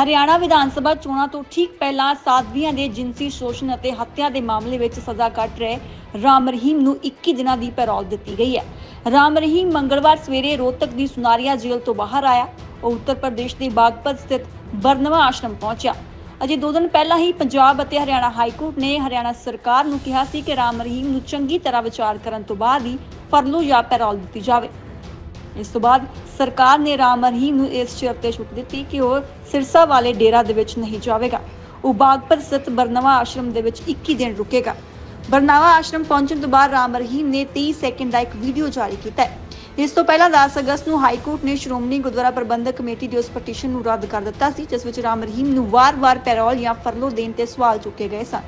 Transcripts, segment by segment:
ਹਰਿਆਣਾ ਵਿਧਾਨ ਸਭਾ ਚੋਣਾਂ ਤੋਂ ਠੀਕ ਪਹਿਲਾਂ ਸਾਧਵੀਆਂ ਦੇ ਜਿੰਸੀ ਸ਼ੋਸ਼ਣ ਅਤੇ ਹੱਤਿਆ ਦੇ ਮਾਮਲੇ ਵਿੱਚ ਸਜ਼ਾ ਕੱਟ ਰਹੇ ਰਾਮ ਰਹੀਮ ਨੂੰ 21 ਦਿਨਾਂ ਦੀ ਪੈਰੋਲ ਦਿੱਤੀ ਗਈ ਹੈ। ਰਾਮ ਰਹੀਮ ਮੰਗਲਵਾਰ ਸਵੇਰੇ ਰੋਹਤਕ ਦੀ ਸੁਨਾਰੀਆ ਜੇਲ੍ਹ ਤੋਂ ਬਾਹਰ ਆਇਆ। ਉਹ ਉੱਤਰ ਪ੍ਰਦੇਸ਼ ਦੇ ਬਾਗਪਤ ਸਥਿਤ ਬਰਨਵਾ ਆਸ਼ਰਮ ਪਹੁੰਚਿਆ। ਅਜੇ ਦੋ ਦਿਨ ਪਹਿਲਾਂ ਹੀ ਪੰਜਾਬ ਅਤੇ ਹਰਿਆਣਾ ਹਾਈ ਕੋਰਟ ਨੇ ਹਰਿਆਣਾ ਸਰਕਾਰ ਨੂੰ ਕਿਹਾ ਸੀ ਕਿ ਰਾਮ ਰਹੀਮ ਨੂੰ ਚੰਗੀ ਤਰ੍ਹਾਂ ਵਿਚਾਰ ਕਰਨ ਤੋਂ ਬਾਅਦ ਹੀ ਫਰਲੋ ਜਾਂ ਪੈਰੋਲ ਦਿੱਤੀ ਜਾਵੇ। ਇਸ ਤੋਂ ਬਾਅਦ ਸਰਕਾਰ ਨੇ ਰਾਮ ਰਹੀਮ ਨੂੰ ਇਸ ਸ਼ਰਤ ਤੇ ਛੁੱਟ ਦਿੱਤੀ ਕਿ ਉਹ ਸਿਰਸਾ ਵਾਲੇ ਡੇਰਾ ਦੇ ਵਿੱਚ ਨਹੀਂ ਜਾਵੇਗਾ। ਉਹ ਬਾਗਪਤ ਸਥਿਤ ਬਰਨਵਾ ਆਸ਼ਰਮ ਦੇ ਵਿੱਚ 21 ਦਿਨ ਰੁਕੇਗਾ। ਬਰਨਾਵਾ ਆਸ਼ਰਮ ਪਹੁੰਚਣ ਤੋਂ ਬਾਅਦ ਰਾਮ ਰਹੀਮ ਨੇ 23 ਸੈਕਿੰਡ ਦਾ ਇੱਕ ਵੀਡੀਓ ਜਾਰੀ ਕੀਤਾ ਹੈ। ਇਸ ਤੋਂ ਪਹਿਲਾਂ 10 ਅਗਸਤ ਨੂੰ ਹਾਈ ਕੋਰਟ ਨੇ ਸ਼੍ਰੋਮਣੀ ਗੁਰਦੁਆਰਾ ਪ੍ਰਬੰਧਕ ਕਮੇਟੀ ਦੀ ਉਸ ਪਟੀਸ਼ਨ ਨੂੰ ਰੱਦ ਕਰ ਦਿੱਤਾ ਸੀ, ਜਿਸ ਵਿੱਚ ਰਾਮ ਰਹੀਮ ਨੂੰ ਵਾਰ-ਵਾਰ ਪੈਰੋਲ ਜਾਂ ਫਰਲੋ ਦੇਣ ਤੇ ਸਵਾਲ ਚੁੱਕੇ ਗਏ ਸਨ।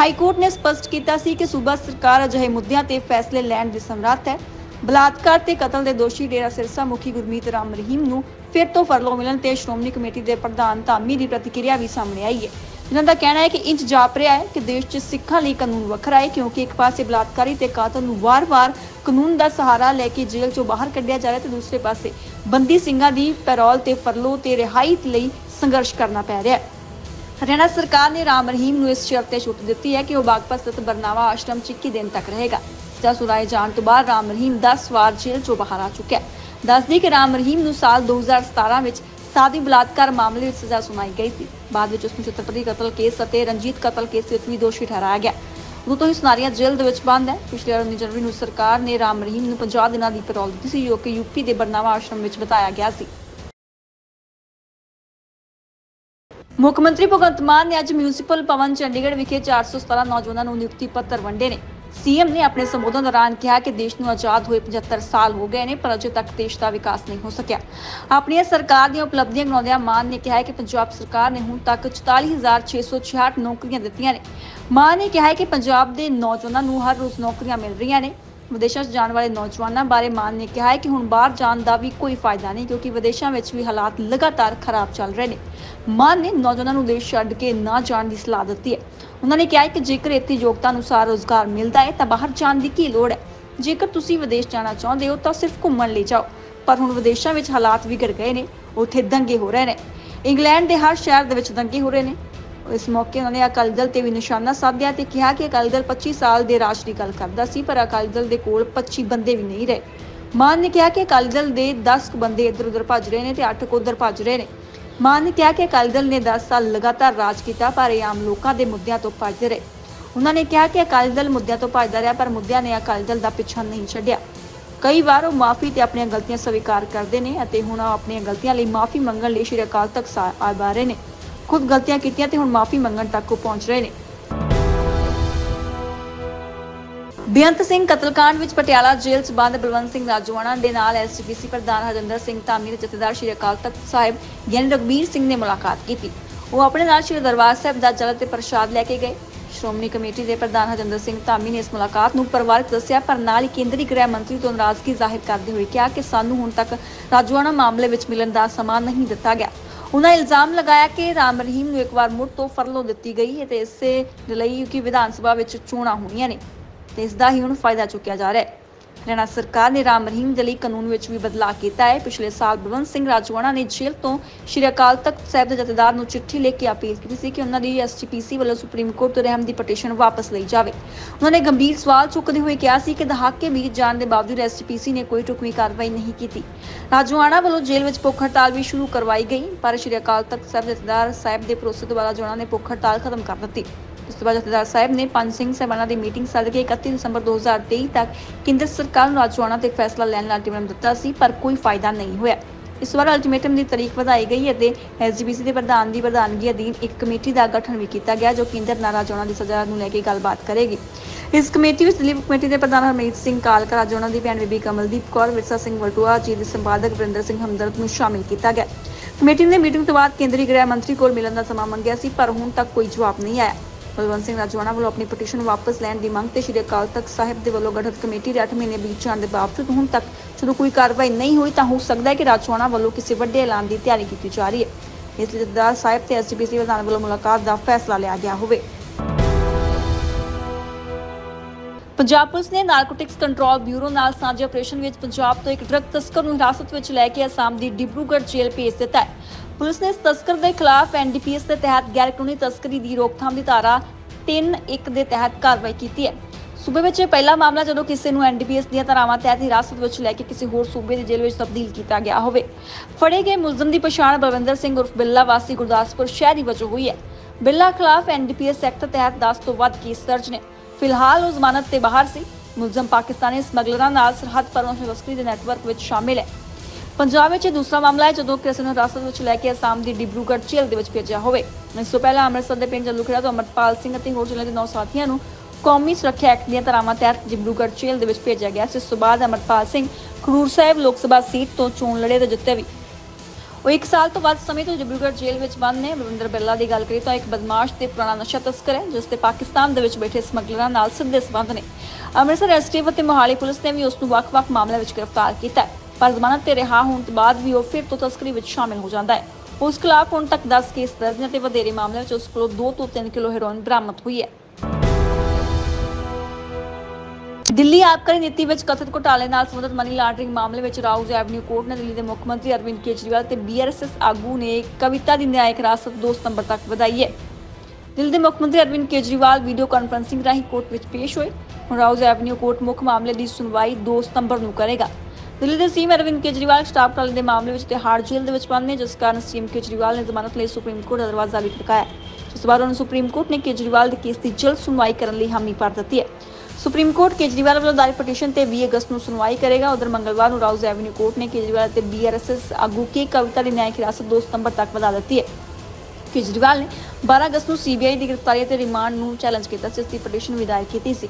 ਹਾਈ ਕੋਰਟ ਨੇ ਸਪਸ਼ਟ ਕੀਤਾ ਸੀ ਕਿ ਸੂਬਾ ਸਰਕਾਰ ਅਜਿਹੇ ਮੁੱਦਿਆਂ ਤੇ ਫੈਸਲੇ ਲੈਣ ਦੀ ਸਮਰੱਥ ਹੈ। ਬਲਾਤਕਾਰ ਤੇ ਕਤਲ ਦੇ ਦੋਸ਼ੀ ਡੇਰਾ ਸਿਰਸਾ ਮੁਖੀ ਗੁਰਮੀਤ ਰਾਮ ਰਹੀਮ ਨੂੰ ਫਿਰ ਤੋਂ ਫਰਲੋ ਮਿਲਣ ਤੇ ਸ਼੍ਰੋਮਣੀ ਕਮੇਟੀ ਦੇ ਪ੍ਰਧਾਨ ਧਾਮੀ ਦੀ ਪ੍ਰਤੀਕਿਰਿਆ ਵੀ ਸਾਹਮਣੇ ਆਈ ਹੈ। ਜਿਨ੍ਹਾਂ ਦਾ ਕਹਿਣਾ ਹੈ ਕਿ ਇੰਜ ਜਾਪ ਰਿਹਾ ਹੈ ਕਿ ਦੇਸ਼ 'ਚ ਸਿੱਖਾਂ ਲਈ ਕਾਨੂੰਨ ਵੱਖਰਾ ਹੈ ਕਿਉਂਕਿ ਇੱਕ ਪਾਸੇ ਬਲਾਤਕਾਰੀ ਤੇ ਕਾਤਲ ਨੂੰ ਵਾਰ-ਵਾਰ ਕਾਨੂੰਨ ਦਾ ਸਹਾਰਾ ਲੈ ਕੇ ਜੇਲ੍ਹ 'ਚੋਂ ਬਾਹਰ ਕੱਢਿਆ ਜਾ ਰਿਹਾ ਤੇ ਦੂਸਰੇ ਪਾਸੇ ਬੰਦੀ ਸਿੰਘਾਂ ਦੀ ਪੈਰੋਲ ਤੇ ਫਰਲੋ ਤੇ ਰਿਹਾਈ ਲਈ ਸੰਘਰਸ਼ ਕਰਨਾ ਪੈ ਰਿਹਾ ਹੈ। ਹਰਿਆਣਾ ਸਰਕਾਰ ਨੇ ਰਾਮ ਰਹੀਮ ਨੂੰ ਇਸ ਸ਼ਰਤ ਤੇ ਛੁੱਟ ਦਿੱਤੀ ਹੈ ਕਿ ਉਹ ਬਾਗਪਤ ਸਥਿਤ ਬਰਨਾਵਾ ਆਸ਼ਰਮ 'ਚ 21 ਦਿਨ ਤੱਕ ਰਹੇਗਾ। ਸਜ਼ਾ ਸੁਣਾਏ ਜਾਣ ਤੋਂ ਬਾਅਦ ਰਾਮ ਰਹੀਮ 10 ਵਾਰ ਜੇਲ੍ਹ 'ਚੋਂ ਬਾਹਰ ਆ ਚੁੱਕਿਆ ਦੱਸਦੀ ਕਿ ਰਾਮ ਰਹੀਮ ਨੂੰ ਸਾਲ 2017 ਵਿੱਚ ਸਾਦੀ ਬਲਾਤਕਾਰ ਮਾਮਲੇ ਵਿੱਚ ਸਜ਼ਾ ਸੁਣਾਈ ਗਈ ਸੀ। ਬਾਅਦ ਵਿੱਚ ਉਸ ਨੂੰ ਛਤਰਪਤੀ ਕਤਲ ਕੇਸ ਅਤੇ ਰਣਜੀਤ ਕਤਲ ਕੇਸ ਵਿੱਚ ਵੀ ਦੋਸ਼ੀ ਠਹਿਰਾਇਆ ਗਿਆ। ਉਦੋਂ ਤੋਂ ਹੀ ਸੁਨਾਰੀਆ ਜੇਲ੍ਹ ਦੇ ਵਿੱਚ ਬੰਦ ਹੈ। ਪਿਛਲੇ 19 ਜਨਵਰੀ ਨੂੰ ਸਰਕਾਰ ਨੇ ਰਾਮ ਰਹੀਮ ਨੂੰ 50 ਦਿਨਾਂ ਦੀ ਪੈਰੋਲ ਦਿੱਤੀ ਸੀ, ਜੋ ਕਿ ਯੂਪੀ ਦੇ ਬਰਨਾਵਾ ਆਸ਼ਰਮ ਵਿੱਚ ਬਤਾਇਆ ਗਿਆ ਸੀ। ਮੁੱਖ ਮੰਤਰੀ ਭਗਵੰਤ ਮਾਨ ਨੇ ਅੱਜ ਮਿਊਨਿਸਪਲ ਭਵਨ ਚੰਡੀਗੜ੍ਹ ਵਿਖੇ 417 ਨੌਜਵਾਨਾਂ ਨੂੰ ਨਿਯੁਕਤੀ ਪੱਤਰ ਵੰਡੇ ਨੇ। ਸੀਐਮ ਨੇ ਆਪਣੇ ਸੰਬੋਧਨ ਦੌਰਾਨ ਕਿਹਾ ਕਿ ਦੇਸ਼ ਨੂੰ ਆਜ਼ਾਦ ਹੋਏ 75 ਸਾਲ ਹੋ ਗਏ ਨੇ, ਪਰ ਅਜੇ ਤੱਕ ਦੇਸ਼ ਦਾ ਵਿਕਾਸ ਨਹੀਂ ਹੋ ਸਕਿਆ। ਆਪਣੀਆਂ ਸਰਕਾਰ ਦੀਆਂ ਉਪਲਬਧੀਆਂ ਗਿਣਾਉਂਦਿਆਂ ਮਾਨ ਨੇ ਕਿਹਾ ਕਿ ਪੰਜਾਬ ਸਰਕਾਰ ਨੇ ਹੁਣ ਤੱਕ 44666 ਨੌਕਰੀਆਂ ਦਿੱਤੀਆਂ ਨੇ। ਮਾਨ ਨੇ ਕਿਹਾ ਕਿ ਪੰਜਾਬ ਦੇ ਨੌਜਵਾਨਾਂ ਨੂੰ ਹਰ ਰੋਜ਼ ਨੌਕਰੀਆਂ ਮਿਲ ਰਹੀਆਂ ਨੇ। ਵਿਦੇਸ਼ਾਂ 'ਚ ਜਾਣ ਵਾਲੇ ਨੌਜਵਾਨਾਂ ਬਾਰੇ ਮਾਨ ਨੇ ਕਿਹਾ ਹੈ ਕਿ ਹੁਣ ਬਾਹਰ ਜਾਣ ਦਾ ਵੀ ਕੋਈ ਫਾਇਦਾ ਨਹੀਂ, ਕਿਉਂਕਿ ਵਿਦੇਸ਼ਾਂ ਵਿੱਚ ਵੀ ਹਾਲਾਤ ਲਗਾਤਾਰ ਖਰਾਬ ਚੱਲ ਰਹੇ ਨੇ। ਮਾਨ ਨੇ ਨੌਜਵਾਨਾਂ ਨੂੰ ਦੇਸ਼ ਛੱਡ ਕੇ ਨਾ ਜਾਣ ਦੀ ਸਲਾਹ ਦਿੱਤੀ ਹੈ। ਉਹਨਾਂ ਨੇ ਕਿਹਾ ਕਿ ਜੇਕਰ ਇੱਥੇ ਯੋਗਤਾ ਅਨੁਸਾਰ ਰੋਜ਼ਗਾਰ ਮਿਲਦਾ ਹੈ, ਤਾਂ ਬਾਹਰ ਜਾਣ ਦੀ ਕੀ ਲੋੜ ਹੈ? ਜੇਕਰ ਤੁਸੀਂ ਵਿਦੇਸ਼ ਜਾਣਾ ਚਾਹੁੰਦੇ ਹੋ, ਤਾਂ ਸਿਰਫ ਘੁੰਮਣ ਲਈ ਜਾਓ। ਪਰ ਹੁਣ ਵਿਦੇਸ਼ਾਂ ਵਿੱਚ ਹਾਲਾਤ ਵਿਗੜ ਗਏ ਨੇ, ਉੱਥੇ ਦੰਗੇ ਹੋ ਰਹੇ ਨੇ। ਇੰਗਲੈਂਡ ਦੇ ਹਰ ਸ਼ਹਿਰ ਦੇ ਵਿੱਚ ਦੰਗੇ ਹੋ ਰਹੇ ਨੇ। ਇਸ ਮੌਕੇ ਉਹਨਾਂ ਨੇ ਅਕਾਲੀ ਦਲ ਤੇ ਵੀ ਨਿਸ਼ਾਨਾ ਸਾਧਿਆ ਤੇ ਕਿਹਾ ਕਿ ਅਕਾਲੀ ਦਲ 25 ਸਾਲ ਦੇ ਰਾਜ ਦੀ ਗੱਲ ਕਰਦਾ ਸੀ, ਪਰ ਅਕਾਲੀ ਦਲ ਦੇ ਕੋਲ 25 ਬੰਦੇ ਵੀ ਨਹੀਂ ਰਹੇ। ਮਾਨ ਨੇ ਕਿਹਾ ਕਿ ਅਕਾਲੀ ਦਲ ਦੇ 10 ਕੁ ਬੰਦੇ ਇੱਧਰ ਉੱਧਰ ਭੱਜ ਰਹੇ ਨੇ ਤੇ 8 ਕੁ ਉੱਧਰ ਭੱਜ ਰਹੇ ਨੇ। ਮਾਨ ਨੇ ਕਿਹਾ ਕਿ ਅਕਾਲੀ ਦਲ ਨੇ 10 ਸਾਲ ਲਗਾਤਾਰ ਰਾਜ ਕੀਤਾ, ਪਰ ਇਹ ਆਮ ਲੋਕਾਂ ਦੇ ਮੁੱਦਿਆਂ ਤੋਂ ਭੱਜਦੇ ਰਹੇ। ਉਹਨਾਂ ਨੇ ਕਿਹਾ ਕਿ ਅਕਾਲੀ ਦਲ ਮੁੱਦਿਆਂ ਤੋਂ ਭੱਜਦਾ ਰਿਹਾ, ਪਰ ਮੁੱਦਿਆਂ ਨੇ ਅਕਾਲੀ ਦਲ ਦਾ ਪਿੱਛਾ ਨਹੀਂ ਛੱਡਿਆ। ਕਈ ਵਾਰ ਉਹ ਮਾਫੀ ਤੇ ਆਪਣੀਆਂ ਗਲਤੀਆਂ ਸਵੀਕਾਰ ਕਰਦੇ ਨੇ ਅਤੇ ਹੁਣ ਉਹ ਆਪਣੀਆਂ ਗਲਤੀਆਂ ਲਈ ਮਾਫੀ ਮੰਗਣ ਲਈ ਸ਼੍ਰੀ ਅਕਾਲ ਤਖਤ ਆ ਆ ਰਹੇ ਨੇ। ਖੁਦ ਗਲਤੀਆਂ ਕੀਤੀਆਂ ਤੇ ਹੁਣ ਮਾਫੀ ਮੰਗਣ ਤੱਕ ਉਹ ਪਹੁੰਚ ਰਹੇ ਨੇ। ਬੇਅੰਤ ਸਿੰਘ ਕਤਲकांड ਵਿੱਚ ਪਟਿਆਲਾ ਜੇਲ੍ਹ 'ਚ ਬੰਦ ਬਲਵੰਤ ਸਿੰਘ ਰਾਜਵਾਨਾ ਦੇ ਨਾਲ ਐਸਜੀਪੀਸੀ ਪ੍ਰਧਾਨ ਹਰਜਿੰਦਰ ਸਿੰਘ ਧਾਮੀ ਦੇ ਜਥੇਦਾਰ ਸ਼੍ਰੀ ਅਕਾਲ ਤਖਤ ਸਾਹਿਬ ਗਿਆਨੀ ਰਗਬੀਰ ਸਿੰਘ ਨੇ ਮੁਲਾਕਾਤ ਕੀਤੀ। ਉਹ ਆਪਣੇ ਨਾਲ ਸ਼੍ਰੀ ਦਰਬਾਰ ਸਾਹਿਬ ਦਾ ਜਲ ਤੇ ਪ੍ਰਸ਼ਾਦ ਲੈ ਕੇ ਗਏ। ਸ਼੍ਰੋਮਣੀ ਕਮੇਟੀ ਦੇ ਪ੍ਰਧਾਨ ਹਰਜਿੰਦਰ ਸਿੰਘ ਧਾਮੀ ਨੇ ਇਸ ਮੁਲਾਕਾਤ ਨੂੰ ਪਰਿਵਾਰਕ ਦੱਸਿਆ, ਪਰ ਨਾਲ ਹੀ ਕੇਂਦਰੀ ਗ੍ਰਹਿ ਮੰਤਰੀ ਤੋਂ ਨਾਰਾਜ਼ਗੀ ਜ਼ਾਹਿਰ ਕਰਦੇ ਹੋਏ ਕਿਹਾ ਕਿ ਸਾਨੂੰ ਹੁਣ ਤੱਕ ਰਾਜਵਾਨਾ ਮਾਮਲੇ ਵਿੱਚ ਮਿਲਣ ਦਾ ਸਮਾਂ ਨਹੀਂ ਦਿੱਤਾ ਗਿਆ। ਉਹਨਾਂ ਇਲਜ਼ਾਮ ਲਗਾਇਆ ਕਿ ਰਾਮ ਰਹੀਮ ਨੂੰ ਇੱਕ ਵਾਰ ਮੁੜ ਤੋਂ ਫਰਲੋ ਦਿੱਤੀ ਗਈ ਹੈ ਤੇ ਇਸੇ ਲਈ ਕਿ ਵਿਧਾਨ ਸਭਾ ਵਿੱਚ ਚੋਣਾਂ ਹੋਣੀਆਂ ਨੇ। ਤੇ ਇਸ ਦਾ ਹੀ ਹੁਣ ਫਾਇਦਾ ਚੁੱਕਿਆ ਜਾ ਰਿਹਾ ਹੈ। ਹਰਿਆਣਾ ਸਰਕਾਰ ਨੇ ਰਾਮ ਰਹੀਮ ਦੇ ਲਈ ਕਾਨੂੰਨ ਵਿੱਚ ਵੀ ਬਦਲਾਅ ਕੀਤਾ ਹੈ। ਪਿਛਲੇ ਸਾਲ ਬਲਵੰਤ ਸਿੰਘ ਰਾਜਵਾਨਾ ਨੇ ਜੇਲ੍ਹ ਤੋਂ ਸ਼੍ਰੀ ਅਕਾਲ ਤਖਤ ਸਾਹਿਬ ਦੇ ਜਥੇਦਾਰ ਨੂੰ ਚਿੱਠੀ ਲਿਖ ਕੇ ਅਪੀਲ ਕੀਤੀ ਸੀ ਕਿ ਉਹਨਾਂ ਦੀ ਐਸਜੀਪੀਸੀ ਵੱਲੋਂ ਸੁਪਰੀਮ ਕੋਰਟ ਤੋਂ ਰਹਿਮ ਦੀ ਪਟੀਸ਼ਨ ਵਾਪਸ ਲਈ ਜਾਵੇ। ਉਹਨਾਂ ਨੇ ਗੰਭੀਰ ਸਵਾਲ ਚੁੱਕਦੇ ਹੋਏ ਕਿਹਾ ਸੀ ਕਿ ਦਹਾਕੇ ਬੀਤ ਜਾਣ ਦੇ ਬਾਵਜੂਦ ਐਸਜੀਪੀਸੀ ਨੇ ਕੋਈ ਟੁਕਵੀਂ ਕਾਰਵਾਈ ਨਹੀਂ ਕੀਤੀ। ਰਾਜਵਾਨਾ ਵੱਲੋਂ ਜੇਲ੍ਹ ਵਿੱਚ ਭੁੱਖ ਹੜਤਾਲ ਵੀ ਸ਼ੁਰੂ ਕਰਵਾਈ ਗਈ, ਪਰ ਸ਼੍ਰੀ ਅਕਾਲ ਤਖਤ ਸਾਹਿਬ ਜਥੇਦਾਰ ਸਾਹਿਬ ਦੇ ਭਰੋਸੇ ਤੋਂ ਬਾਅਦ ਰਾਜਵਾਨਾ ਨੇ ਭੁੱਖ ਹੜਤਾਲ ਖਤਮ ਕਰ ਦਿੱਤੀ। ਇਸ ਤੋਂ ਬਾਅਦ ਜਥੇਦਾਰ ਸਾਹਿਬ ਨੇ ਪੰਜ ਸਿੰਘ ਸਾਹਿਬਾਨਾਂ ਦੀ ਮੀਟਿੰਗ ਸੱਦ ਕੇ 31 ਦਸੰਬਰ 2023 ਤੱਕ ਕੇਂਦਰ ਸਰਕਾਰ ਨੂੰ ਰਾਜਵਾਨਾ ਤੇ ਫੈਸਲਾ ਲੈਣ ਦਾ ਅਲਟੀਮੇਟਮ ਦਿੱਤਾ ਸੀ, ਪਰ ਕੋਈ ਫਾਇਦਾ ਨਹੀਂ ਹੋਇਆ। ਇਸ ਵਾਰ ਅਲਟੀਮੇਟਮ ਦੀ ਤਾਰੀਖ ਵਧਾਈ ਗਈ ਅਤੇ ਐਸਜੀਪੀਸੀ ਦੇ ਪ੍ਰਧਾਨ ਦੀ ਪ੍ਰਧਾਨਗੀ ਅਧੀਨ ਇੱਕ ਕਮੇਟੀ ਦਾ ਗਠਨ ਵੀ ਕੀਤਾ ਗਿਆ, ਜੋ ਕੇਂਦਰ ਨਾਲ ਰਾਜਵਾਨਾ ਦੀ ਸਜ਼ਾ ਨੂੰ ਲੈ ਕੇ ਗੱਲਬਾਤ ਕਰੇਗੀ। ਇਸ ਕਮੇਟੀ ਵਿੱਚ ਦਿੱਲੀ ਕਮੇਟੀ ਦੇ ਪ੍ਰਧਾਨ ਹਰਮੀਤ ਸਿੰਘ ਕਾਲਕਾ ਰਾਜੋਣਾ ਦੀ ਭੈਣ ਬੀਬੀ ਕਮਲਦੀਪ ਕੌਰ, ਵਿਰਸਾ ਸਿੰਘ ਵਲਟੂਆ ਜੀ ਦੇ ਸੰਪਾਦਕ ਵਰਿੰਦਰ ਸਿੰਘ ਹਮਦਰਦ ਨੂੰ ਸ਼ਾਮਿਲ ਕੀਤਾ ਗਿਆ। ਕਮੇਟੀ ਨੇ ਮੀਟਿੰਗ ਤੋਂ ਬਾਅਦ ਕੇਂਦਰੀ ਗ੍ਰਹਿ ਮੰਤਰੀ ਕੋਲ ਮਿਲਣ ਦਾ ਸਮਾਂ ਮੰਗਿਆ ਸੀ, ਪਰ ਹੁਣ ਤੱਕ ਕੋਈ ਜਵਾਬ ਨਹੀਂ ਆਇਆ। ਬਲਵੰਤ ਸਿੰਘ ਰਾਜਵਾਨਾ ਵੱਲੋਂ ਆਪਣੀ ਪਟੀਸ਼ਨ ਵਾਪਸ ਲੈਣ ਦੀ ਮੰਗ ਤੇ ਸ਼੍ਰੀ ਅਕਾਲ ਤਖਤ ਸਾਹਿਬ ਦੇ ਵੱਲੋਂ ਗਠਿਤ ਕਮੇਟੀ ਦੇ 8 ਮਹੀਨੇ ਬੀਤ ਜਾਣ ਦੇ ਬਾਵਜੂਦ ਹੁਣ ਤੱਕ ਜਦੋਂ ਕੋਈ ਕਾਰਵਾਈ ਨਹੀਂ ਹੋਈ ਤਾਂ ਹੋ ਸਕਦਾ ਹੈ ਕਿ ਰਾਜਵਾਨਾ ਵੱਲੋਂ ਕਿਸੇ ਵੱਡੇ ਐਲਾਨ ਦੀ ਤਿਆਰੀ ਕੀਤੀ ਜਾ ਰਹੀ ਹੈ। ਇਸ ਲਈ ਜਥੇਦਾਰ ਸਾਹਿਬ ਤੇ ਐਸਜੀਪੀਸੀ ਪ੍ਰਧਾਨ ਵੱਲੋਂ ਮੁਲਾਕਾਤ ਦਾ ਫੈਸਲਾ ਲਿਆ ਗਿਆ ਹੋਵੇ। ਪੰਜਾਬ ਪੁਲਿਸ ਨੇ ਨਾਰਕੋਟਿਕਸ ਕੰਟਰੋਲ ਬਿਊਰੋ ਨਾਲ ਸਾਂਝੇ ਆਪਰੇਸ਼ਨ ਵਿੱਚ ਪੰਜਾਬ ਤੋਂ ਇੱਕ ਡਰੱਗ ਤਸਕਰ ਨੂੰ ਹਿਰਾਸਤ ਵਿੱਚ ਲੈ ਕੇ ਅਸਾਮ ਦੀ ਡਿਬਰੂਗੜ੍ਹ ਜੇਲ੍ਹ ਭੇਜ ਦਿੱਤਾ ਹੈ। ਪੁਲਿਸ ਨੇ ਇਸ ਤਸਕਰ ਦੇ ਖਿਲਾਫ ਐਨਡੀਪੀਐਸ ਦੇ ਤਹਿਤ ਗੈਰ ਕਾਨੂੰਨੀ ਤਸਕਰੀ ਦੀ ਰੋਕਥਾਮ ਦੀ ਧਾਰਾ 3-1 ਦੇ ਤਹਿਤ ਕਾਰਵਾਈ ਕੀਤੀ ਹੈ। ਸੂਬੇ ਵਿੱਚ ਇਹ ਪਹਿਲਾ ਮਾਮਲਾ ਜਦੋਂ ਕਿਸੇ ਨੂੰ ਐਨਡੀਪੀਐਸ ਦੀਆਂ ਧਾਰਾਵਾਂ ਤਹਿਤ ਹਿਰਾਸਤ ਵਿੱਚ ਲੈ ਕੇ ਕਿਸੇ ਹੋਰ ਸੂਬੇ ਦੀ ਜੇਲ੍ਹ ਵਿੱਚ ਤਬਦੀਲ ਕੀਤਾ ਗਿਆ ਹੋਵੇ। ਫੜੇ ਗਏ ਮੁਲਜ਼ਮ ਦੀ ਪਛਾਣ ਬਲਵਿੰਦਰ ਸਿੰਘ ਉਰਫ ਬਿੱਲਾ ਵਾਸੀ ਗੁਰਦਾਸਪੁਰ ਸ਼ਹਿਰੀ ਵਜੋਂ ਹੋਈ ਹੈ। ਬਿੱਲਾ ਖਿਲਾਫ ਐਨਡੀਪੀਐਸ ਐਕਟ ਤਹਿਤ 10 ਤੋਂ ਵੱਧ ਕੇਸ ਦਰਜ ਨੇ। ਫਿਲਹਾਲ ਉਹ ਜ਼ਮਾਨਤ ਤੇ ਬਾਹਰ ਸੀ। ਮੁਲਜ਼ਮ ਪਾਕਿਸਤਾਨੀ ਸਮਗਲਰਾਂ ਨਾਲ ਸਰਹੱਦ ਪਰੋਂ ਤਸਕਰੀ ਦੇ ਨੈਟਵਰਕ ਵਿੱਚ ਸ਼ਾਮਿਲ ਹੈ। ਪੰਜਾਬ ਵਿੱਚ ਇਹ ਦੂਸਰਾ ਮਾਮਲਾ ਹੈ, ਜਦੋਂ ਕਿਸੇ ਨੂੰ ਹਿਰਾਸਤ ਵਿੱਚ ਲੈ ਕੇ ਅਸਾਮ ਦੀ ਡਿਬਰੂਗੜ੍ਹ ਜੇਲ੍ਹ ਦੇ ਵਿੱਚ ਭੇਜਿਆ ਹੋਵੇ। ਇਸ ਤੋਂ ਪਹਿਲਾਂ ਅੰਮ੍ਰਿਤਸਰ ਦੇ ਪਿੰਡ ਜਲੂਖੜਾ ਤੋਂ ਅਮਰਪਾਲ ਸਿੰਘ ਅਤੇ ਹੋਰ ਜ਼ਿਲ੍ਹਿਆਂ ਦੇ ਨੌ ਸਾਥੀਆਂ ਨੂੰ ਕੌਮੀ ਸੁਰੱਖਿਆ ਐਕਟ ਦੀਆਂ ਧਾਰਾਵਾਂ ਤਹਿਤ ਡਿਬਰੂਗੜ੍ਹ ਜੇਲ੍ਹ ਦੇ ਵਿੱਚ ਭੇਜਿਆ ਗਿਆ ਸੀ। ਇਸ ਤੋਂ ਬਾਅਦ ਅਮਰਪਾਲ ਸਿੰਘ ਖਰੂਰ ਸਾਹਿਬ ਲੋਕ ਸਭਾ ਸੀਟ ਤੋਂ ਚੋਣ ਲੜੇ ਤੇ ਜਿੱਤੇ ਵੀ। ਉਹ ਇੱਕ ਸਾਲ ਤੋਂ ਵੱਧ ਸਮੇਂ ਤੋਂ ਡਿਬਰੂਗੜ੍ਹ ਜੇਲ੍ਹ ਵਿੱਚ ਬੰਦ ਨੇ। ਰਵਿੰਦਰ ਬਿਰਲਾ ਦੀ ਗੱਲ ਕਰੀ ਤਾਂ ਇੱਕ ਬਦਮਾਸ਼ ਤੇ ਪੁਰਾਣਾ ਨਸ਼ਾ ਤਸਕਰ ਹੈ, ਜਿਸ ਤੇ ਪਾਕਿਸਤਾਨ ਦੇ ਵਿੱਚ ਬੈਠੇ ਸਮਗਲਰਾਂ ਨਾਲ ਸਿੱਧੇ ਸੰਬੰਧ ਨੇ। ਅੰਮ੍ਰਿਤਸਰ ਐਸਟੀਐਫ ਅਤੇ ਮੋਹਾਲੀ ਪੁਲਿਸ ਨੇ ਵੀ ਉਸ ਨੂੰ ਵੱਖ-ਵੱਖ ਮਾਮਲਿਆਂ ਵਿੱਚ ਗ੍ਰਿਫਤਾਰ ਕੀਤਾ ਹੈ। ਪਰ ਜ਼ਮਾਨਤ ਤੇ ਰਿਹਾ ਹੋਣ ਤੋਂ ਬਾਅਦ ਵੀ ਉਹ ਫਿਰ ਤੋਂ ਤਸਕਰੀ ਵਿੱਚ ਸ਼ਾਮਿਲ ਹੋ ਜਾਂਦਾ ਹੈ। ਉਸ ਖਿਲਾਫ ਹੁਣ ਤੱਕ 10 ਕੇਸ ਦਰਜ ਨੇ ਤੇ ਵਧੇਰੇ ਮਾਮਲਿਆਂ ਵਿੱਚ ਉਸ ਕੋਲੋਂ 2 ਤੋਂ 3 ਕਿਲੋ ਹੈਰੋਇਨ ਬਰਾਮਦ ਹੋਈ ਹੈ। ਦਿੱਲੀ ਆਬਕਾਰੀ ਨੀਤੀ ਵਿੱਚ ਕਥਿਤ ਘੁਟਾਲੇ ਨਾਲ ਸੰਬੰਧਿਤ ਮਨੀ ਲਾਂਡਰਿੰਗ ਮਾਮਲੇ ਵਿੱਚ ਰਾਉਜ਼ ਐਵਨਿਊ ਕੋਰਟ ਨੇ ਦਿੱਲੀ ਦੇ ਮੁੱਖ ਮੰਤਰੀ ਅਰਵਿੰਦ ਕੇਜਰੀਵਾਲ ਤੇ ਬੀਆਰਐਸਐਸ ਆਗੂ ਨੇ ਕਵਿਤਾ ਦੀ ਨਿਆਇਕ ਰਾਸਤ 2 ਸਤੰਬਰ ਤੱਕ ਵਧਾਈ ਹੈ। ਦਿੱਲੀ ਦੇ ਮੁੱਖ ਮੰਤਰੀ ਅਰਵਿੰਦ ਕੇਜਰੀਵਾਲ ਵੀਡੀਓ ਕਾਨਫਰੰਸਿੰਗ ਰਾਹੀਂ ਕੋਰਟ ਵਿੱਚ ਪੇਸ਼ ਹੋਏ। ਹੁਣ ਰਾਉਜ਼ ਐਵਨਿਊ ਕੋਰਟ ਮੁੱਖ ਮਾਮਲੇ ਦੀ ਸੁਣਵਾਈ 2 ਸਤੰਬਰ ਨੂੰ ਕਰੇਗਾ। ਦਿੱਲੀ ਦੇ ਸੀਐਮ ਅਰਵਿੰਦ ਕੇਜਰੀਵਾਲ ਸਟਾਫ ਘੁਟਾਲੇ ਦੇ ਮਾਮਲੇ ਵਿੱਚ ਤਿਹਾੜ ਜੇਲ੍ਹ ਦੇ ਵਿੱਚ ਬੰਦ ਨੇ ਜਿਸ ਕਾਰਨ ਸੀਐਮ ਕੇਜਰੀਵਾਲ ਨੇ ਜ਼ਮਾਨਤ ਲਈ ਸੁਪਰੀਮ ਕੋਰਟ ਦਾ ਦਰਵਾਜ਼ਾ ਵੀ ਖੜਕਾਇਆ। ਜਿਸ ਬਾਅਦ ਉਹਨਾਂ ਸੁਪਰੀਮ ਕੋਰਟ ਨੇ ਕੇਜਰੀਵਾਲ ਦੇ ਕੇਸ ਦੀ ਜਲਦ ਸੁਣਵਾਈ ਕਰਨ ਲਈ ਹਾਮੀ ਭਰ ਦਿੱਤੀ ਹੈ। ਸੁਪਰੀਮ ਕੋਰਟ ਕੇਜਰੀਵਾਲ ਵੱਲੋਂ ਦਾਇਰ ਪਟੀਸ਼ਨ ਤੇ 20 ਅਗਸਤ ਨੂੰ ਸੁਣਵਾਈ ਕਰੇਗਾ। ਉਧਰ ਮੰਗਲਵਾਰ ਨੂੰ ਰਾਉਜ਼ ਐਵਨਿਊ ਕੋਰਟ ਨੇ ਕੇਜਰੀਵਾਲ ਅਤੇ ਬੀਆਰਐਸਐਸ ਆਗੂ ਕੇ ਕਵਿਤਾ ਦੀ ਨਿਆਇਕ ਹਿਰਾਸਤ 2 ਸਤੰਬਰ ਤੱਕ ਵਧਾ ਦਿੱਤੀ ਹੈ। ਕੇਜਰੀਵਾਲ ਨੇ 12 ਅਗਸਤ ਨੂੰ ਸੀਬੀਆਈ ਦੀ ਗ੍ਰਿਫਤਾਰੀ ਅਤੇ ਰਿਮਾਂਡ ਨੂੰ ਚੈਲੰਜ ਕੀਤਾ ਸੀ। ਇਸ ਦੀ ਪਟੀਸ਼ਨ ਵੀ ਦਾਇਰ ਕੀਤੀ ਸੀ।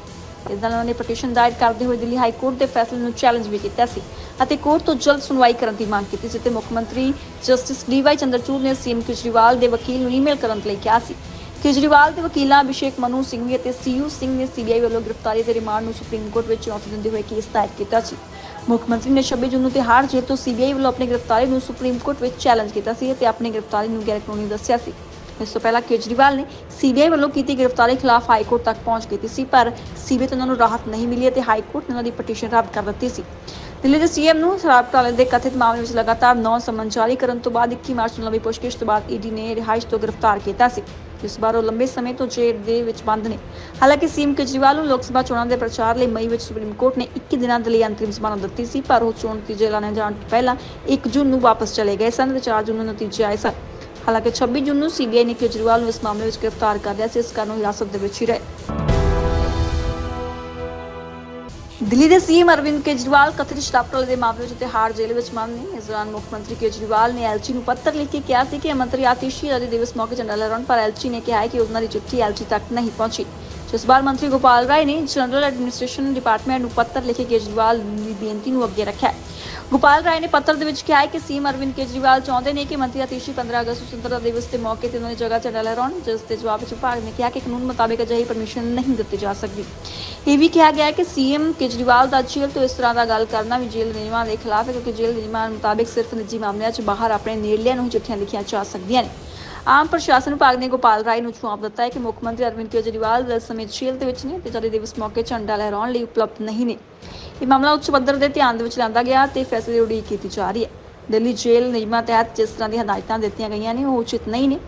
ਇਸ ਨਾਲ ਉਹਨਾਂ ਨੇ ਪਟੀਸ਼ਨ ਦਾਇਰ ਕਰਦੇ ਹੋਏ ਦਿੱਲੀ ਹਾਈ ਕੋਰਟ ਦੇ ਫੈਸਲੇ ਨੂੰ ਚੈਲੰਜ ਵੀ ਕੀਤਾ ਸੀ ਅਤੇ ਕੋਰਟ ਤੋਂ ਜਲਦ ਸੁਣਵਾਈ ਕਰਨ ਦੀ ਮੰਗ ਕੀਤੀ ਸੀ ਮੁੱਖ ਮੰਤਰੀ ਜਸਟਿਸ ਡੀਵਾਈ ਚੰਦਰਚੂੜ ਨੇ ਸੀਐਮ ਕੇਜਰੀਵਾਲ ਦੇ ਵਕੀਲ ਨੂੰ ਈਮੇਲ ਕਰਨ ਲਈ ਕਿਹਾ ਸੀ। ਕੇਜਰੀਵਾਲ ਦੇ ਵਕੀਲਾਂ ਅਭਿਸ਼ੇਕ ਮਨੂ ਸਿੰਘਵੀ ਅਤੇ ਸੀਯੂ ਸਿੰਘ ਨੇ ਸੀਬੀਆਈ ਵੱਲੋਂ ਗ੍ਰਿਫਤਾਰੀ ਦੇ ਰਿਮਾਂਡ ਨੂੰ ਸੁਪਰੀਮ ਕੋਰਟ ਵਿੱਚ ਚੁਣੌਤੀ ਦਿੰਦੇ ਹੋਏ ਕੇਸ ਦਾਇਰ ਕੀਤਾ ਸੀ। ਮੁੱਖ ਮੰਤਰੀ ਨੇ 26 ਜੂਨ ਨੂੰ ਤਿਹਾੜ ਜੇਲ੍ਹ ਤੋਂ ਸੀਬੀਆਈ ਵੱਲੋਂ ਆਪਣੀ ਗ੍ਰਿਫਤਾਰੀ ਨੂੰ ਸੁਪਰੀਮ ਕੋਰਟ ਵਿੱਚ ਚੈਲੰਜ ਕੀਤਾ ਸੀ ਅਤੇ ਆਪਣੀ ਗ੍ਰਿਫਤਾਰੀ ਨੂੰ ਗੈਰ ਕਾਨੂੰਨੀ ਦੱਸਿਆ ਸੀ। ਇਸ ਤੋਂ ਪਹਿਲਾਂ ਕੇਜਰੀਵਾਲ ਨੇ ਸੀਬੀਆਈ ਵੱਲੋਂ ਕੀਤੀ ਗ੍ਰਿਫਤਾਰੀ ਖਿਲਾਫ ਹਾਈ ਕੋਰਟ ਤੱਕ ਪਹੁੰਚ ਕੀਤੀ ਸੀ, ਪਰ ਸੀਬੀਆਈ ਤੋਂ ਉਹਨਾਂ ਨੂੰ ਰਾਹਤ ਨਹੀਂ ਮਿਲੀ ਅਤੇ ਹਾਈ ਕੋਰਟ ਨੇ ਉਹਨਾਂ ਦੀ ਪਟੀਸ਼ਨ ਰੱਦ ਕਰ ਦਿੱਤੀ ਸੀ। ਦਿੱਲੀ ਦੇ ਸੀਐਮ ਨੂੰ ਸ਼ਰਾਬ ਘੁਟਾਲੇ ਦੇ ਕਥਿਤ ਮਾਮਲੇ ਵਿੱਚ ਲਗਾਤਾਰ 9 ਸਮਨ ਜਾਰੀ ਕਰਨ ਤੋਂ ਬਾਅਦ 21 ਮਾਰਚ ਨੂੰ ਲੰਬੀ ਪੁੱਛਗਿੱਛ ਤੋਂ ਬਾਅਦ ਈਡੀ ਨੇ ਰਿਹਾਇਸ਼ ਤੋਂ ਗ੍ਰਿਫਤਾਰ ਕੀਤਾ ਸੀ। ਇਸ ਵਾਰ ਉਹ ਲੰਬੇ ਸਮੇਂ ਤੋਂ ਜੇਲ੍ਹ ਦੇ ਵਿੱਚ ਬੰਦ ਨੇ। ਹਾਲਾਂਕਿ ਸੀਐਮ ਕੇਜਰੀਵਾਲ ਨੂੰ ਲੋਕ ਸਭਾ ਚੋਣਾਂ ਦੇ ਪ੍ਰਚਾਰ ਲਈ ਮਈ ਵਿੱਚ ਸੁਪਰੀਮ ਕੋਰਟ ਨੇ 21 ਦਿਨਾਂ ਦੇ ਲਈ ਅੰਤਰਿਮ ਜ਼ਮਾਨਤ ਦਿੱਤੀ ਸੀ, ਪਰ ਉਹ ਚੋਣ ਨਤੀਜੇ ਐਲਾਨੇ ਜਾਣ ਤੋਂ ਪਹਿਲਾਂ 1 ਜੂਨ ਨੂੰ ਵਾਪਸ ਚਲੇ ਗਏ ਸਨ ਤੇ 4 ਜੂਨ ਨੂੰ ਨਤੀਜੇ ਆਏ ਸਨ। ਹਾਲਾਂਕਿ 26 ਜੂਨ ਨੂੰ ਸੀਬੀਆਈ ਨੇ ਕੇਜਰੀਵਾਲ ਨੂੰ ਇਸ ਮਾਮਲੇ ਵਿੱਚ ਗ੍ਰਿਫਤਾਰ ਕਰ ਲਿਆ ਸੀ, ਇਸ ਕਾਰਨ ਹਿਰਾਸਤ ਦੇ ਵਿੱਚ ਹੀ ਰਹੇ। ਦਿੱਲੀ ਦੇ ਸੀਐਮ ਅਰਵਿੰਦ ਕੇਜਰੀਵਾਲ ਕਥਿਤ ਸ਼ਰਾਬ ਘੁਟਾਲੇ ਦੇ ਮਾਮਲੇ ਵਿੱਚ ਤਿਹਾੜ ਜੇਲ੍ਹ ਵਿੱਚ ਬੰਦ ਨੇ ਇਸ ਦੌਰਾਨ ਮੁੱਖ ਮੰਤਰੀ ਕੇਜਰੀਵਾਲ ਨੇ ਐਲਚੀ ਨੂੰ ਪੱਤਰ ਲਿਖ ਕੇ ਕਿਹਾ ਸੀ ਕਿ ਮੰਤਰੀ ਆਤਿਸ਼ੀ ਆਜ਼ਾਦੀ ਦਿਵਸ ਮੌਕੇ ਝੰਡਾ ਲਹਿਰਾਉਣ, ਪਰ ਐਲਚੀ ਨੇ ਕਿਹਾ ਕਿ ਉਹਨਾਂ ਦੀ ਚਿੱਠੀ ਐਲਚੀ ਤੱਕ ਨਹੀਂ ਪਹੁੰਚੀ। ਜਿਸ ਮੰਤਰੀ ਗੋਪਾਲ ਰਾਏ ਨੇ ਜਨਰਲ ਐਡਮਿਨਿਸਟ੍ਰੇਸ਼ਨ ਡਿਪਾਰਟਮੈਂਟ ਨੂੰ ਪੱਤਰ ਲਿਖ ਕੇ ਕੇਜਰੀਵਾਲ ਦੀ ਬੇਨਤੀ ਨੂੰ ਅੱਗੇ ਰੱਖਿਆ ਗੋਪਾਲ ਰਾਏ ਨੇ ਪੱਤਰ ਦੇ ਵਿੱਚ ਕਿਹਾ ਹੈ ਕਿ ਸੀਐਮ ਅਰਵਿੰਦ ਕੇਜਰੀਵਾਲ ਚਾਹੁੰਦੇ ਨੇ ਕਿ ਮੰਤਰੀ ਆਤਿਸ਼ੀ 15 ਅਗਸਤ ਸੁਤੰਤਰਤਾ ਦਿਵਸ ਦੇ ਮੌਕੇ ਤੇ ਉਹਨਾਂ ਦੀ ਜਗ੍ਹਾ ਝੰਡਾ ਲਹਿਰਾਉਣ, ਜਿਸ ਦੇ ਜਵਾਬ ਵਿੱਚ ਵਿਭਾਗ ਨੇ ਕਿਹਾ ਕਿ ਕਾਨੂੰਨ ਮੁਤਾਬਿਕ ਅਜਿਹੀ ਪਰਮਿਸ਼ਨ ਨਹੀਂ ਦਿੱਤੀ ਜਾ ਸਕਦੀ। ਇਹ ਵੀ ਕਿਹਾ ਗਿਆ ਹੈ ਕਿ ਸੀਐਮ ਕੇਜਰੀਵਾਲ ਦਾ ਜੇਲ੍ਹ ਤੋਂ ਇਸ ਤਰ੍ਹਾਂ ਦਾ ਗੱਲ ਕਰਨਾ ਵੀ ਜੇਲ੍ਹ ਨਿਯਮਾਂ ਦੇ ਖਿਲਾਫ ਹੈ, ਕਿਉਂਕਿ ਜੇਲ੍ਹ ਨਿਯਮਾਂ ਮੁਤਾਬਿਕ ਸਿਰਫ ਨਿੱਜੀ ਮਾਮਲਿਆਂ 'ਚ ਬਾਹਰ ਆਪਣੇ ਨੇੜਲਿਆਂ ਨੂੰ ਚਿੱਠੀਆਂ ਲਿਖੀਆਂ ਜਾ ਸਕਦੀਆਂ ਨੇ। ਆਮ ਪ੍ਰਸ਼ਾਸਨ ਵਿਭਾਗ ਨੇ ਗੋਪਾਲ ਰਾਏ ਨੂੰ ਜਵਾਬ ਦਿੱਤਾ ਹੈ ਕਿ ਮੁੱਖ ਮੰਤਰੀ ਅਰਵਿੰਦ ਕੇਜਰੀਵਾਲ ਦੇ ਸਮੇਤ ਜੇਲ੍ਹ ਦੇ ਵਿੱਚ ਨੇ ਤੇ ਜਦੇ ਦਿਵਸ ਮੌਕੇ ਝੰਡਾ ਲਹਿਰਾਉਣ ਲਈ ਉਪਲਬਧ ਨਹੀਂ ਨੇ। ਇਹ ਮਾਮਲਾ ਉੱਚ ਪੱਧਰ ਦੇ ਧਿਆਨ ਦੇ ਵਿੱਚ ਲਿਆਂਦਾ ਗਿਆ ਤੇ ਫੈਸਲੇ ਦੀ ਉਡੀਕ ਕੀਤੀ ਜਾ ਰਹੀ ਹੈ। ਦਿੱਲੀ ਜੇਲ੍ਹ ਨਿਯਮਾਂ ਤਹਿਤ ਜਿਸ ਤਰ੍ਹਾਂ ਦੀਆਂ ਹਦਾਇਤਾਂ ਦਿੱਤੀਆਂ ਗਈਆਂ ਨੇ, ਉਹ ਉਚਿਤ ਨਹੀਂ ਨੇ।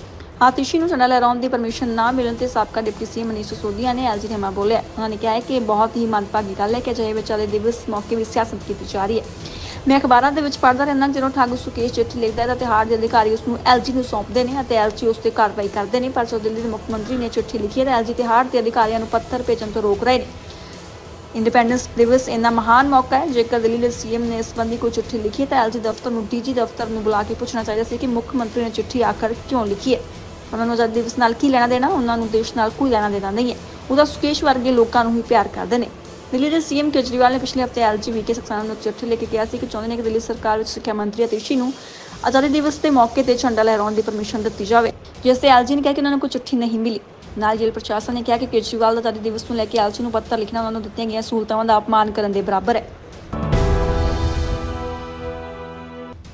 ਆਤਿਸ਼ੀ ਨੂੰ ਝੰਡਾ ਲਹਿਰਾਉਣ ਦੀ ਪਰਮਿਸ਼ਨ ਨਾ ਮਿਲਣ ਤੇ ਸਾਬਕਾ ਡਿਪਟੀ ਸੀਐਮ ਮਨੀਸ਼ ਸਿਸੋਦੀਆ ਨੇ ਐਲਜੀ ਨੇਮਾ ਬੋਲਿਆ। ਉਹਨਾਂ ਨੇ ਕਿਹਾ ਹੈ ਕਿ ਇਹ ਬਹੁਤ ਹੀ ਮੰਦਭਾਗੀ ਗੱਲ ਹੈ ਕਿ ਅਜਿਹੇ ਵਿਚਾਲੇ ਦਿਵਸ ਮੌਕੇ ਵੀ ਸਿਆਸਤ ਕੀਤੀ ਜਾ ਰਹੀ ਹੈ। ਮੈਂ ਅਖਬਾਰਾਂ ਦੇ ਵਿੱਚ ਪੜ੍ਹਦਾ ਰਹਿੰਦਾ ਜਦੋਂ ਠੱਗ ਸੁਕੇਸ਼ ਚਿੱਠੀ ਲਿਖਦਾ ਹੈ ਤਾਂ ਤਿਹਾੜ ਦੇ ਅਧਿਕਾਰੀ ਉਸ ਨੂੰ ਐਲਜੀ ਨੂੰ ਸੌਂਪਦੇ ਨੇ ਅਤੇ ਐਲਜੀ ਉਸ ਤੇ ਕਾਰਵਾਈ ਕਰਦੇ ਨੇ, ਪਰ ਜੋ ਦਿੱਲੀ ਦੇ ਮੁੱਖ ਮੰਤਰੀ ਨੇ ਚਿੱਠੀ ਲਿਖੀ ਹੈ ਤਾਂ ਐਲਜੀ ਤਿਹਾੜ ਦੇ ਅਧਿਕਾਰੀਆਂ ਨੂੰ ਪੱਤਰ ਭੇਜਣ ਤੋਂ ਰੋਕ ਰਹੇ ਨੇ। ਇੰਡੀਪੈਂਡੈਂਸ ਦਿਵਸ ਇੰਨਾ ਮਹਾਨ ਮੌਕਾ ਹੈ, ਜੇਕਰ ਦਿੱਲੀ ਦੇ ਸੀਐਮ ਨੇ ਇਸ ਸੰਬੰਧੀ ਕੋਈ ਚਿੱਠੀ ਲਿਖੀ ਹੈ ਤਾਂ ਐਲਜੀ ਦਫ਼ਤਰ ਨੂੰ ਡੀਜੀ ਦਫ਼ਤਰ ਨੂੰ ਬੁਲਾ ਕੇ ਪੁੱਛਣਾ ਚਾਹੀਦਾ ਸੀ ਕਿ ਮੁੱਖ ਮੰਤਰੀ ਨੇ ਚਿੱਠੀ ਆਖਰ ਕਿਉਂ ਲਿਖੀ ਹੈ। ਉਹਨਾਂ ਨੂੰ ਆਜ਼ਾਦੀ ਦਿਵਸ ਨਾਲ ਕੀ ਲੈਣਾ ਦੇਣਾ? ਉਹਨਾਂ ਨੂੰ ਦੇਸ਼ ਨਾਲ ਕੋਈ ਲੈਣਾ ਦੇਣਾ ਨਹੀਂ ਹੈ। ਉਹਦਾ ਸੁਕੇਸ਼ ਵਰਗੇ ਲੋਕਾਂ ਨੂੰ ਹੀ ਪਿਆਰ ਕਰਦੇ ਨੇ। ਦਿੱਲੀ ਦੇ ਸੀਐਮ ਕੇਜਰੀਵਾਲ ਨੇ ਪਿਛਲੇ ਹਫ਼ਤੇ ਐਲਜੀ ਵੀਕੇ ਨੂੰ ਚਿੱਠੀ ਲਿਖ ਕੇ ਕਿਹਾ ਸੀ ਕਿ ਚਾਹੁੰਦੇ ਨੇ ਕਿ ਦਿੱਲੀ ਸਰਕਾਰ ਵਿੱਚ ਸਿੱਖਿਆ ਮੰਤਰੀ ਅਤੀਸ਼ੀ ਨੂੰ ਆਜ਼ਾਦੀ ਦਿਵਸ ਦੇ ਮੌਕੇ ਤੇ ਝੰਡਾ ਲਹਿਰਾਉਣ ਦੀ ਪਰਮਿਸ਼ਨ ਦਿੱਤੀ ਜਾਵੇ, ਜਿਸ ਤੇ ਐਲਜੀ ਨੇ ਕਿਹਾ ਕਿ ਉਹਨਾਂ ਨੂੰ ਕੋਈ ਚਿੱਠੀ ਨਹੀਂ ਮਿਲੀ। ਨਾਲ ਜੇਲ੍ਹ ਪ੍ਰਸ਼ਾਸਨ ਨੇ ਕਿਹਾ ਕਿ ਕੇਜਰੀਵਾਲ ਦਾ ਆਜ਼ਾਦੀ ਦਿਵਸ ਨੂੰ ਲੈ ਕੇ ਐਲਜੀ ਨੂੰ ਪੱਤਰ ਲਿਖਣਾ ਉਹਨਾਂ ਨੂੰ ਦਿੱਤੀਆਂ ਗਈਆਂ ਸਹੂਲਤਾਂ ਦਾ ਅਪਮਾਨ ਕਰਨ ਦੇ ਬਰਾਬਰ ਹੈ।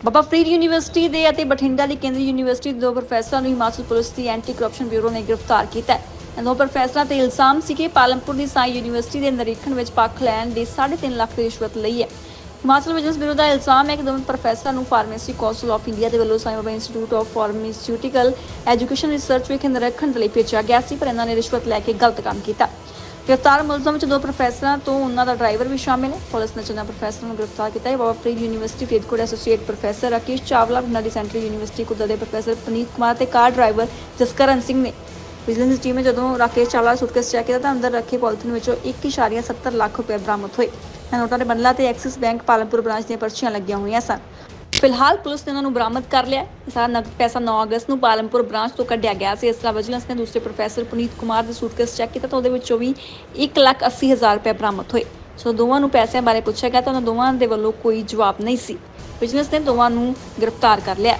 ਬਾਬਾ ਫਰੀਦ ਯੂਨੀਵਰਸਿਟੀ ਦੇ ਅਤੇ ਬਠਿੰਡਾ ਦੀ ਕੇਂਦਰੀ ਯੂਨੀਵਰਸਿਟੀ ਦੇ ਦੋ ਪ੍ਰੋਫੈਸਰਾਂ ਨੂੰ ਹਿਮਾਚਲ ਪੁਲਿਸ ਦੀ ਐਂਟੀ ਕਰਪਸ਼ਨ ਬਿਊਰੋ ਨੇ ਗ੍ਰਿਫਤਾਰ ਕੀਤਾ ਹੈ। ਦੋ ਪ੍ਰੋਫੈਸਰਾਂ ਤੇ ਇਲਜ਼ਾਮ ਸੀ ਕਿ ਪਾਲਮਪੁਰ ਦੀ ਸਾਈ ਯੂਨੀਵਰਸਿਟੀ ਦੇ ਨਿਰੀਖਣ ਵਿੱਚ ਪੱਖ ਲੈਣ ਦੀ 3.5 ਲੱਖ ਦੀ ਰਿਸ਼ਵਤ ਲਈ ਹੈ। ਹਿਮਾਚਲ ਬਿਜ਼ਨਸ ਬਿਊਰੋ ਦਾ ਇਲਜ਼ਾਮ ਹੈ ਕਿ ਦੋਵੇਂ ਪ੍ਰੋਫੈਸਰਾਂ ਨੂੰ ਫਾਰਮੇਸੀ ਕੌਂਸਲ ਆਫ ਇੰਡੀਆ ਦੇ ਵੱਲੋਂ Sai Baba institute of pharmaceutical education research ਵਿਖੇ ਨਿਰੀਖਣ ਦੇ ਲਈ ਭੇਜਿਆ ਗਿਆ ਸੀ, ਪਰ ਇਹਨਾਂ ਨੇ ਰਿਸ਼ਵਤ ਲੈ ਕੇ ਗਲਤ ਕੰਮ ਕੀਤਾ। ਗ੍ਰਿਫਤਾਰ ਮੁਲਜ਼ਮ ਵਿੱਚ ਦੋ ਪ੍ਰੋਫੈਸਰਾਂ ਤੋਂ ਉਹਨਾਂ ਦਾ ਡਰਾਈਵਰ ਵੀ ਸ਼ਾਮਿਲ ਹੈ। ਪੁਲਿਸ ਨੇ ਚੰਨਾ ਪ੍ਰੋਫੈਸਰਾਂ ਨੂੰ ਗ੍ਰਿਫਤਾਰ ਕੀਤਾ ਹੈ। Baba Farid university Faridkot associate professor Rakesh Chawla ਬਨਾਲੀ ਸੈਂਟਰਲ ਯੂਨੀਵਰਸਿਟੀ ਕੁੱਦਾ ਦੇ ਪ੍ਰੋਫੈਸਰ ਪੁਨੀਤ ਕੁਮਾਰ ਤੇ ਕਾਰ ਡਰਾਈਵਰ ਜਸਕਰਨ ਸਿੰਘ ਨੇ ਵਿਜੀਲੈਂਸ ਟੀਮ ਨੇ ਜਦੋਂ ਰਾਕੇਸ਼ ਚਾਵਲਾ ਸੁਟਕੇਸ ਚੈੱਕ ਕੀਤਾ ਤਾਂ ਅੰਦਰ ਰੱਖੇ ਪੋਲੀਥੀਨ ਵਿੱਚੋਂ 1.70 ਲੱਖ ਰੁਪਏ ਬਰਾਮਦ ਹੋਏ। ਇਹ ਨੋਟਾਂ ਦੇ ਬੰਡਲਾਂ ਤੇ ਐਕਸਿਸ ਬੈਂਕ ਪਾਲਮਪੁਰ ਬ੍ਰਾਂਚ ਦੀਆਂ ਪਰਚੀਆਂ ਲੱਗੀਆਂ ਹੋਈਆਂ ਸਨ। ਫਿਲਹਾਲ ਪੁਲਿਸ ਨੇ ਉਹਨਾਂ ਨੂੰ ਬਰਾਮਦ ਕਰ ਲਿਆ। ਸਾਰਾ ਨਕਦ ਪੈਸਾ 9 ਅਗਸਤ ਨੂੰ ਪਾਲਮਪੁਰ ਬ੍ਰਾਂਚ ਤੋਂ ਕੱਢਿਆ ਗਿਆ ਸੀ। ਇਸ ਤਰ੍ਹਾਂ ਵਿਜੀਲੈਂਸ ਨੇ ਦੂਸਰੇ ਪ੍ਰੋਫੈਸਰ ਪੁਨੀਤ ਕੁਮਾਰ ਦੇ ਸੂਟਕੇਸ ਚੈੱਕ ਕੀਤਾ ਤਾਂ ਉਹਦੇ ਵਿੱਚੋਂ ਵੀ 1,80,000 ਰੁਪਏ ਬਰਾਮਦ ਹੋਏ। ਸੋ ਦੋਵਾਂ ਨੂੰ ਪੈਸਿਆਂ ਬਾਰੇ ਪੁੱਛਿਆ ਗਿਆ ਤਾਂ ਉਹਨਾਂ ਦੋਵਾਂ ਦੇ ਵੱਲੋਂ ਕੋਈ ਜਵਾਬ ਨਹੀਂ ਸੀ। ਵਿਜੀਲੈਂਸ ਨੇ ਦੋਵਾਂ ਨੂੰ ਗ੍ਰਿਫਤਾਰ ਕਰ ਲਿਆ।